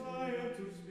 desire to speak.